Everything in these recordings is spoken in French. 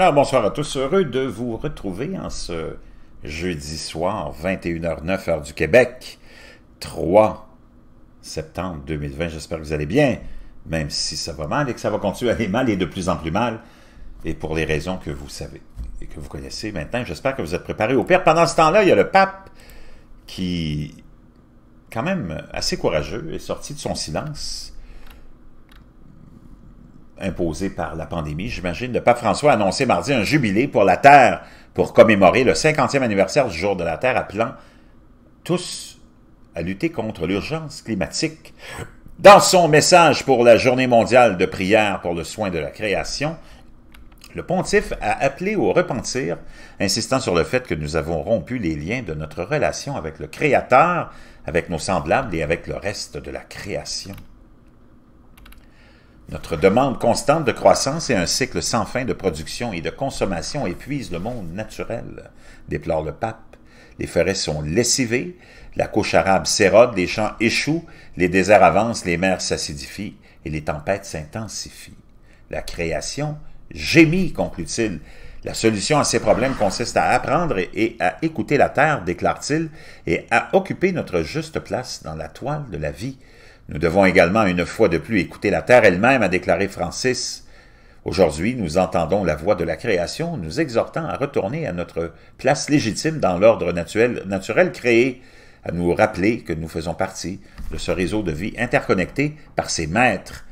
Bonsoir à tous. Heureux de vous retrouver en ce jeudi soir, 21h09, heure du Québec, 3 septembre 2020. J'espère que vous allez bien, même si ça va mal et que ça va continuer à aller mal et de plus en plus mal, et pour les raisons que vous savez et que vous connaissez maintenant. J'espère que vous êtes préparés au pire. Pendant ce temps-là, il y a le pape qui, quand même assez courageux, est sorti de son silence imposé par la pandémie, j'imagine, le pape François a annoncé mardi un jubilé pour la Terre pour commémorer le 50e anniversaire du jour de la Terre, appelant tous à lutter contre l'urgence climatique. Dans son message pour la journée mondiale de prière pour le soin de la création, le pontife a appelé au repentir, insistant sur le fait que nous avons rompu les liens de notre relation avec le Créateur, avec nos semblables et avec le reste de la création. Notre demande constante de croissance et un cycle sans fin de production et de consommation épuisent le monde naturel, déplore le pape. Les forêts sont lessivées, la couche arabe s'érode, les champs échouent, les déserts avancent, les mers s'acidifient et les tempêtes s'intensifient. La création gémit, conclut-il. La solution à ces problèmes consiste à apprendre et à écouter la terre, déclare-t-il, et à occuper notre juste place dans la toile de la vie. Nous devons également une fois de plus écouter la terre elle-même, a déclaré Francis. Aujourd'hui, nous entendons la voix de la création, nous exhortant à retourner à notre place légitime dans l'ordre naturel, créé, à nous rappeler que nous faisons partie de ce réseau de vie interconnecté par ses maîtres.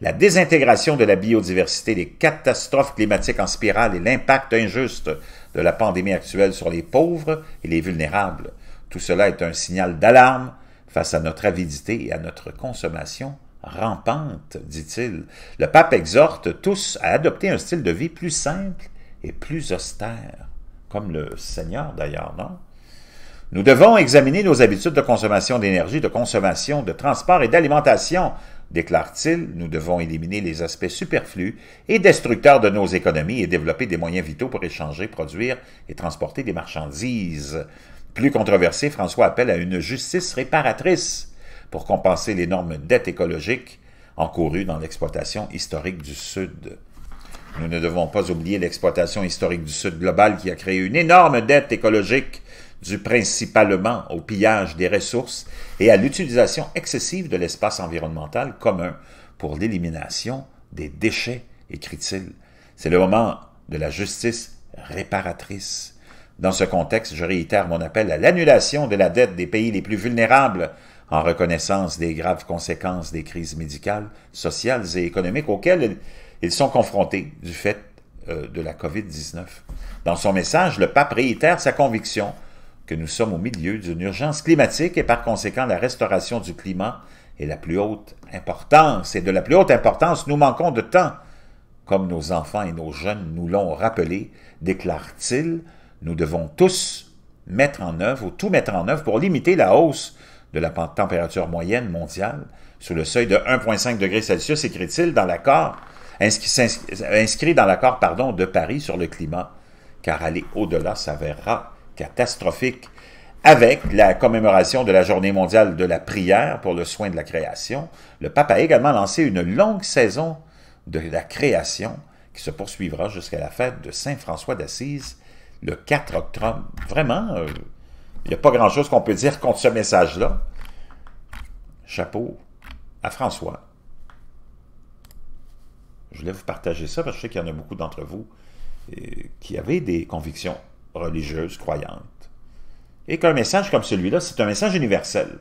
La désintégration de la biodiversité, les catastrophes climatiques en spirale et l'impact injuste de la pandémie actuelle sur les pauvres et les vulnérables. Tout cela est un signal d'alarme face à notre avidité et à notre consommation rampante, dit-il. Le pape exhorte tous à adopter un style de vie plus simple et plus austère, comme le Seigneur d'ailleurs, non? Nous devons examiner nos habitudes de consommation d'énergie, de consommation, de transport et d'alimentation, déclare-t-il. Nous devons éliminer les aspects superflus et destructeurs de nos économies et développer des moyens vitaux pour échanger, produire et transporter des marchandises. Plus controversé, François appelle à une justice réparatrice pour compenser l'énorme dette écologique encourue dans l'exploitation historique du Sud. Nous ne devons pas oublier l'exploitation historique du Sud global qui a créé une énorme dette écologique due principalement au pillage des ressources et à l'utilisation excessive de l'espace environnemental commun pour l'élimination des déchets, écrit-il. C'est le moment de la justice réparatrice. Dans ce contexte, je réitère mon appel à l'annulation de la dette des pays les plus vulnérables en reconnaissance des graves conséquences des crises médicales, sociales et économiques auxquelles ils sont confrontés du fait euh, de la COVID-19. Dans son message, le pape réitère sa conviction que nous sommes au milieu d'une urgence climatique et par conséquent la restauration du climat est la plus haute importance. Et de la plus haute importance, nous manquons de temps. Comme nos enfants et nos jeunes nous l'ont rappelé, déclare-t-il, nous devons tous mettre en œuvre, ou tout mettre en œuvre pour limiter la hausse de la température moyenne mondiale sous le seuil de 1,5 degrés Celsius, écrit-il dans l'accord, inscrit dans l'accord pardon, de Paris sur le climat, car aller au-delà s'avérera catastrophique. Avec la commémoration de la Journée mondiale de la prière pour le soin de la création, le pape a également lancé une longue saison de la création qui se poursuivra jusqu'à la fête de Saint François d'Assise le 4 octobre. Vraiment, euh, il n'y a pas grand-chose qu'on peut dire contre ce message-là. Chapeau à François. Je voulais vous partager ça parce que je sais qu'il y en a beaucoup d'entre vous euh, qui avaient des convictions religieuses, croyantes. Et qu'un message comme celui-là, c'est un message universel.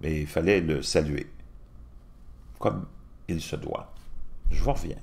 Mais il fallait le saluer. Comme il se doit. Je vous reviens.